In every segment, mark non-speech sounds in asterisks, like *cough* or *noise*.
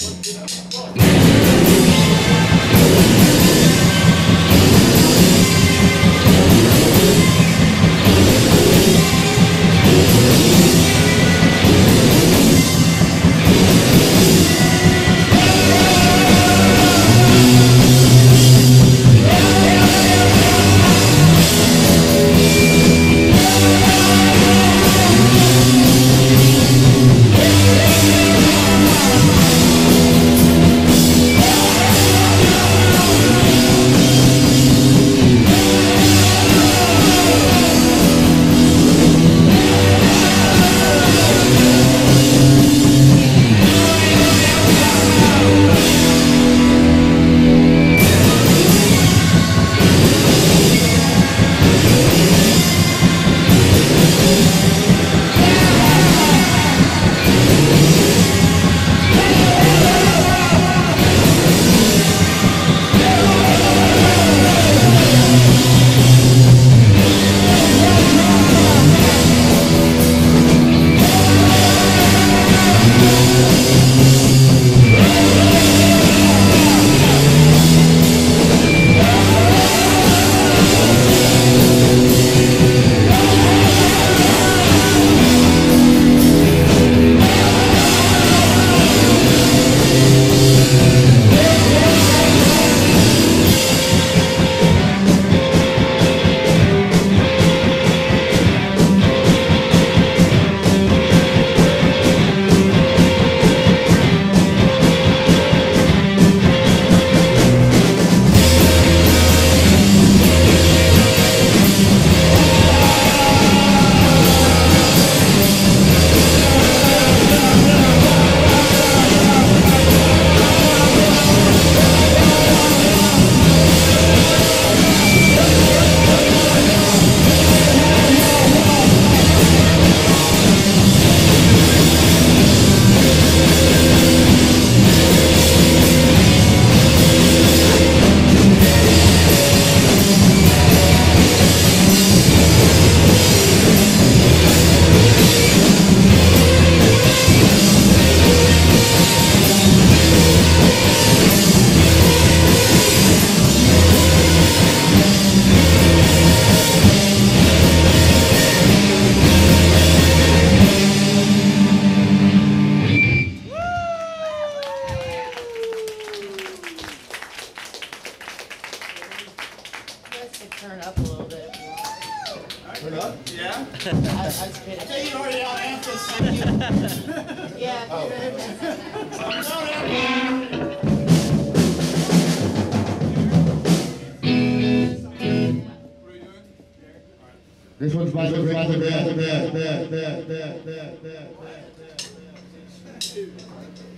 Yeah. Let's turn up a little bit. Turn up? Yeah? *laughs* I, I was kidding. You already out after *laughs* Yeah. Oh. This one's by the by the bad, bad, bad, bad, bad, bad, Thank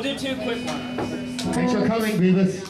We'll do two quick ones. Thanks for coming, Beavis.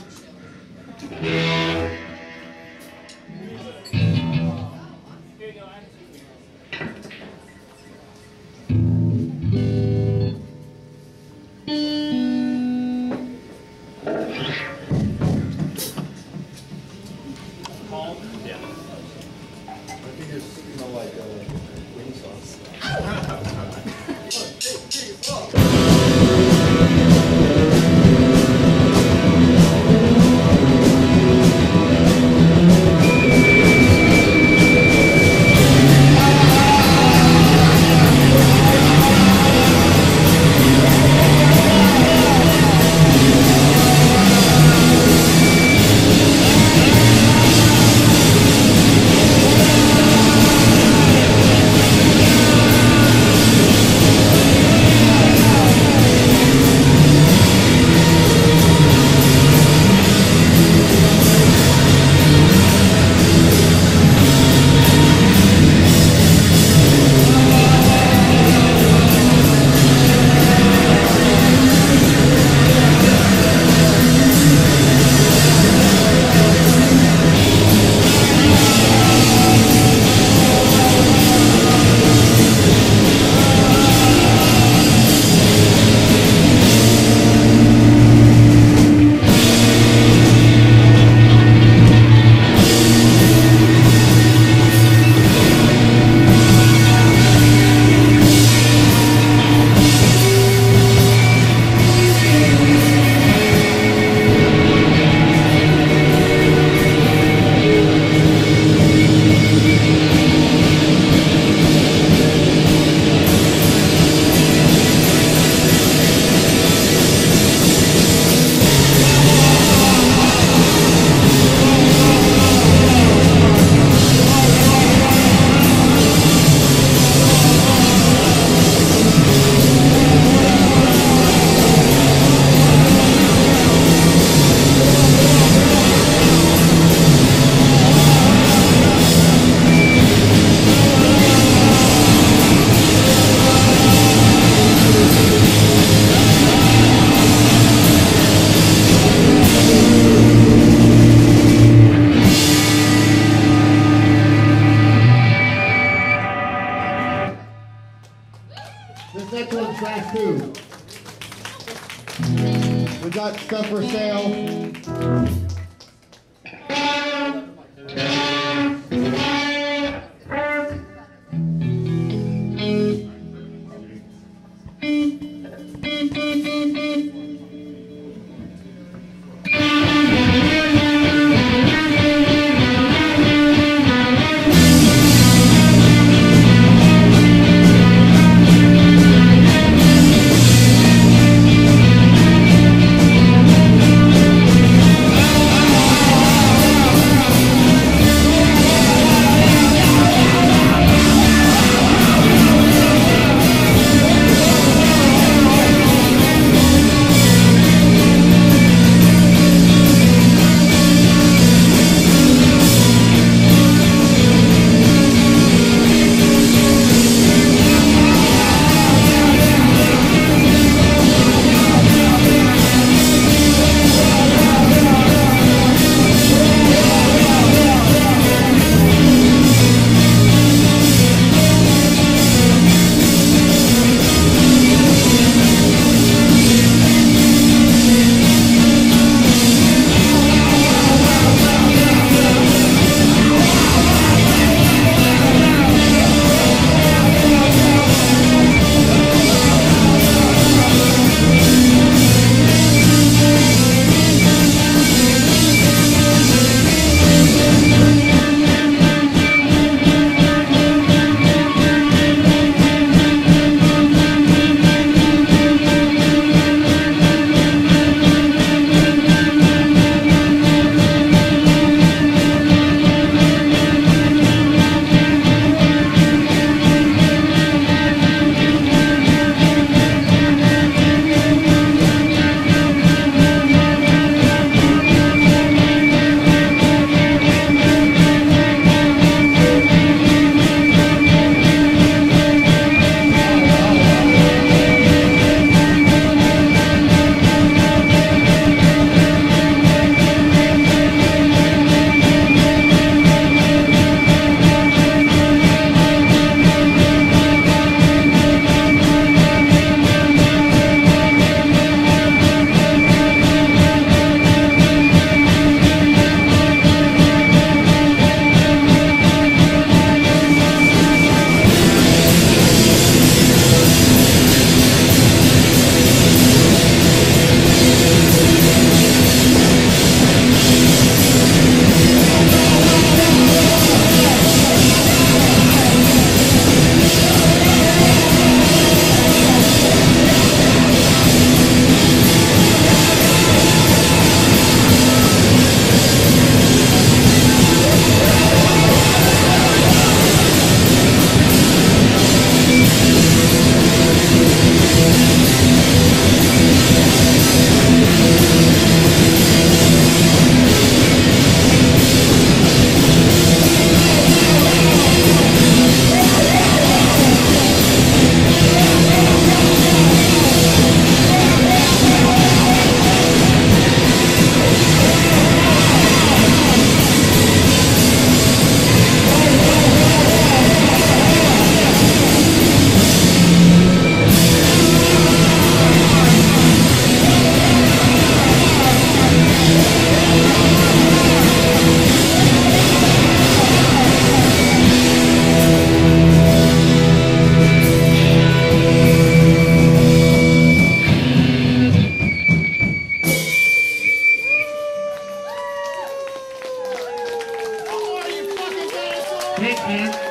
Take hands.